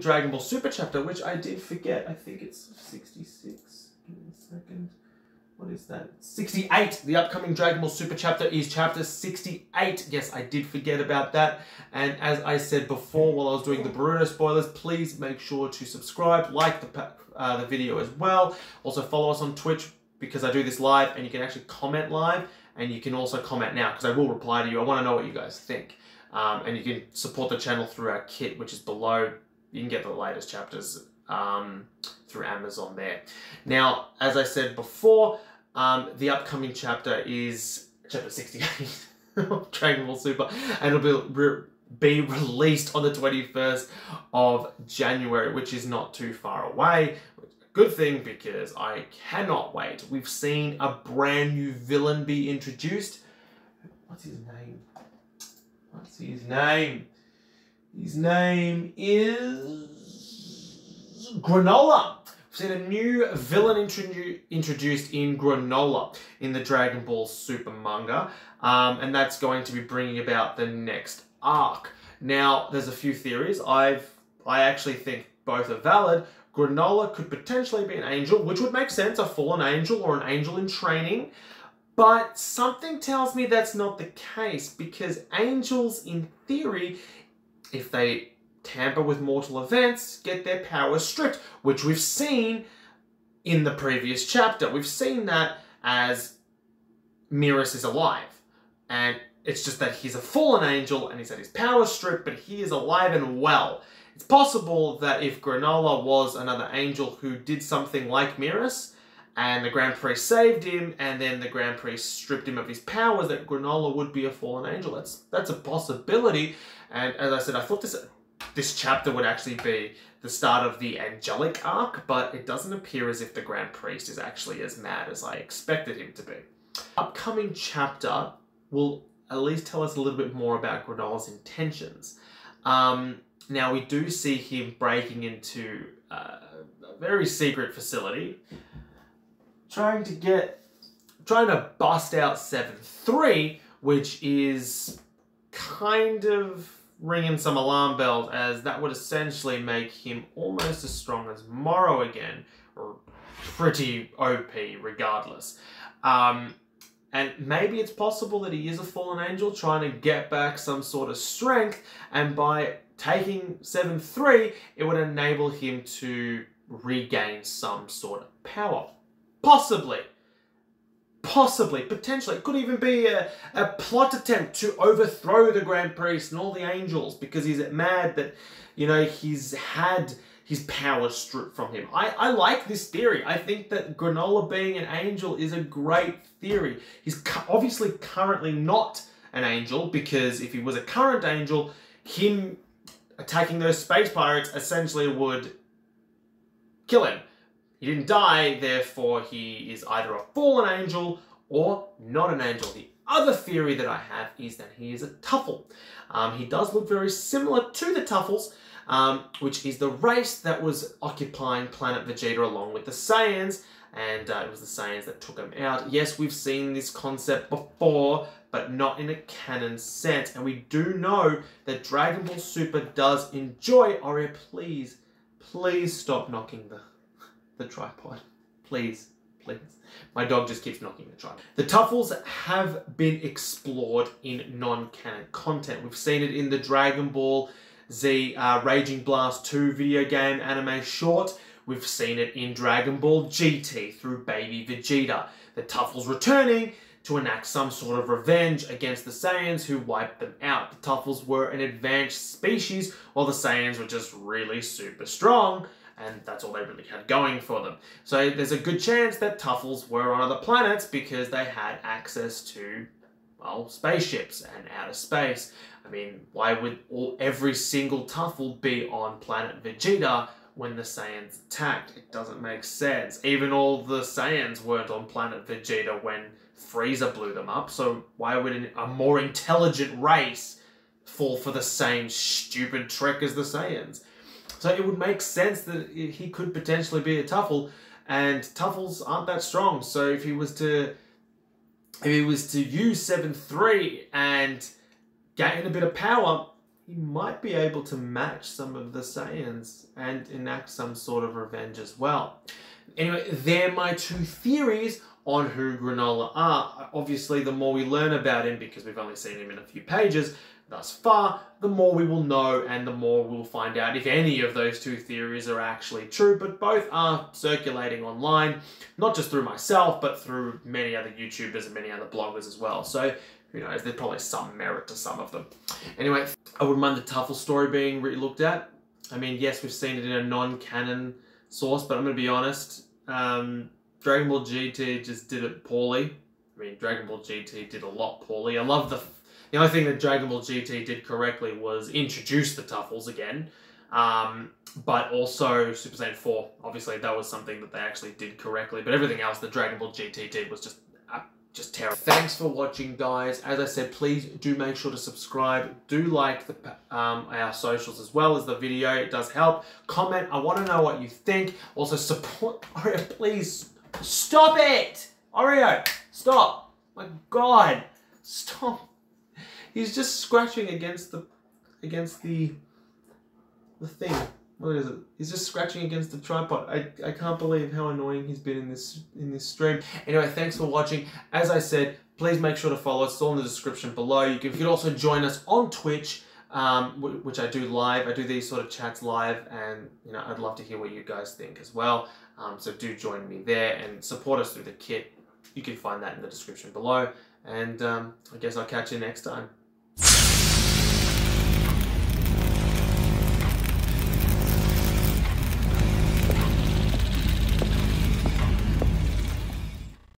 Dragon Ball Super chapter, which I did forget. I think it's 66. Give me a second. What is that? 68. The upcoming Dragon Ball Super chapter is chapter 68. Yes, I did forget about that. And as I said before while I was doing the Boruto spoilers, please make sure to subscribe, like the, uh, the video as well. Also follow us on Twitch because I do this live and you can actually comment live and you can also comment now because I will reply to you. I want to know what you guys think. Um, and you can support the channel through our kit, which is below. You can get the latest chapters um, through Amazon there. Now, as I said before, um, the upcoming chapter is chapter 68 of Dragon Ball Super, and it'll be, re be released on the 21st of January, which is not too far away. Good thing because I cannot wait. We've seen a brand new villain be introduced. What's his name? What's his name? His name is Granola. We've seen a new villain introdu introduced in Granola in the Dragon Ball Super manga, um, and that's going to be bringing about the next arc. Now, there's a few theories. I've I actually think both are valid. Granola could potentially be an angel, which would make sense, a fallen angel or an angel in training. But something tells me that's not the case because angels, in theory, if they tamper with mortal events, get their powers stripped, which we've seen in the previous chapter. We've seen that as Merus is alive. And it's just that he's a fallen angel and he's had his powers stripped, but he is alive and well. It's possible that if Granola was another angel who did something like Merus, and the Grand Priest saved him, and then the Grand Priest stripped him of his powers, that Granolah would be a fallen angel. That's that's a possibility. And as I said, I thought this this chapter would actually be the start of the angelic arc, but it doesn't appear as if the Grand Priest is actually as mad as I expected him to be. Upcoming chapter will at least tell us a little bit more about Granolah's intentions. Um, now we do see him breaking into uh, a very secret facility, trying to get, trying to bust out 7-3, which is kind of ringing some alarm bells as that would essentially make him almost as strong as Moro again, or pretty OP regardless. Um, and maybe it's possible that he is a fallen angel trying to get back some sort of strength, and by taking 7-3, it would enable him to regain some sort of power. Possibly. Possibly, potentially. It could even be a, a plot attempt to overthrow the Grand Priest and all the angels because he's mad that, you know, he's had his power stripped from him. I, I like this theory. I think that Granola being an angel is a great theory. He's obviously currently not an angel because if he was a current angel, him attacking those space pirates essentially would kill him. He didn't die, therefore he is either a fallen angel or not an angel. The other theory that I have is that he is a Tuffle. Um, he does look very similar to the Tuffles, um, which is the race that was occupying planet Vegeta along with the Saiyans, and uh, it was the Saiyans that took him out. Yes, we've seen this concept before, but not in a canon sense, and we do know that Dragon Ball Super does enjoy... Aria, please, please stop knocking the the tripod. Please, please. My dog just keeps knocking the tripod. The Tuffles have been explored in non-canon content. We've seen it in the Dragon Ball Z uh, Raging Blast 2 video game anime short. We've seen it in Dragon Ball GT through Baby Vegeta. The Tuffles returning to enact some sort of revenge against the Saiyans who wiped them out. The Tuffles were an advanced species while the Saiyans were just really super strong and that's all they really had going for them. So there's a good chance that Tuffles were on other planets because they had access to, well, spaceships and outer space. I mean, why would all every single Tuffle be on planet Vegeta when the Saiyans attacked? It doesn't make sense. Even all the Saiyans weren't on planet Vegeta when Frieza blew them up, so why would a more intelligent race fall for the same stupid trick as the Saiyans? So it would make sense that he could potentially be a Tuffle, and Tuffles aren't that strong. So if he was to if he was to use 7-3 and gain a bit of power, he might be able to match some of the Saiyans and enact some sort of revenge as well. Anyway, they're my two theories on who Granola are. Obviously, the more we learn about him, because we've only seen him in a few pages thus far, the more we will know and the more we'll find out if any of those two theories are actually true. But both are circulating online, not just through myself, but through many other YouTubers and many other bloggers as well. So who knows, there's probably some merit to some of them. Anyway, I wouldn't mind the Tuffle story being re-looked at. I mean, yes, we've seen it in a non-canon source, but I'm going to be honest, um, Dragon Ball GT just did it poorly. I mean, Dragon Ball GT did a lot poorly. I love the... The only thing that Dragon Ball GT did correctly was introduce the Tuffles again. Um, but also Super Saiyan 4, obviously that was something that they actually did correctly. But everything else that Dragon Ball GT did was just just terrible. Thanks for watching, guys. As I said, please do make sure to subscribe. Do like the, um, our socials as well as the video. It does help. Comment. I want to know what you think. Also, support Oreo. Please stop it. Oreo, stop. My God, stop. He's just scratching against the against the the thing what is it? He's just scratching against the tripod. I, I can't believe how annoying he's been in this in this stream. Anyway, thanks for watching. As I said, please make sure to follow us. It's all in the description below. You can, you can also join us on Twitch, um, which I do live. I do these sort of chats live, and you know I'd love to hear what you guys think as well. Um, so do join me there and support us through the kit. You can find that in the description below. And um, I guess I'll catch you next time.